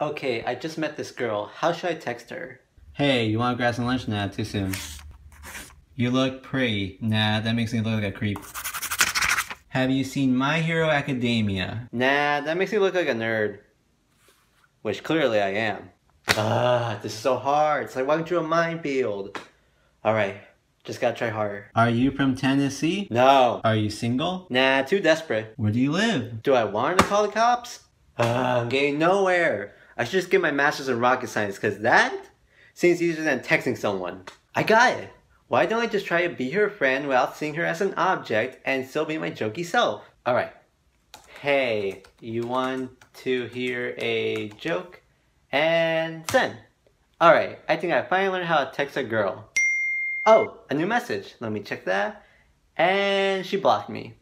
Okay, I just met this girl. How should I text her? Hey, you wanna grab some lunch? Nah, too soon. You look pretty. Nah, that makes me look like a creep. Have you seen My Hero Academia? Nah, that makes me look like a nerd. Which clearly I am. Ah, this is so hard. It's like walking through a minefield. Alright, just gotta try harder. Are you from Tennessee? No. Are you single? Nah, too desperate. Where do you live? Do I want to call the cops? Ah, I'm getting nowhere. I should just get my master's in rocket science, cause that seems easier than texting someone. I got it. Why don't I just try to be her friend without seeing her as an object and still be my jokey self? Alright. Hey, you want to hear a joke? And send. Alright, I think I finally learned how to text a girl. Oh, a new message. Let me check that. And she blocked me.